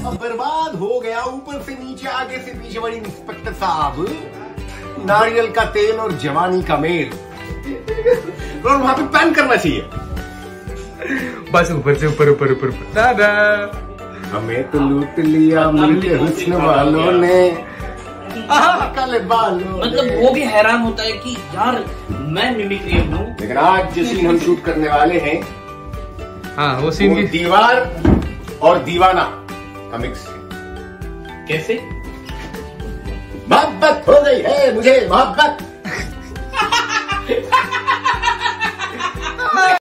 अब बर्बाद हो गया ऊपर से नीचे आगे से पीछे बड़ी इंस्पेक्टर साहब। नारियल का तेल और जवानी का मेल। और वहाँ पे पैन करना चाहिए। बस ऊपर से ऊपर ऊपर ऊपर। दादा। हमें तो लूट लिया मिलके हुस्न वालों ने। काले बालों मतलब वो भी हैरान होता है कि यार मैं मिमिक्री हूँ। लेकिन आज जो सीन हम शूट करने वाले हैं हाँ वो सीन वो की दीवार और दीवाना। मिक्स कैसे? मोहब्बत हो गई है मुझे मोहब्बत।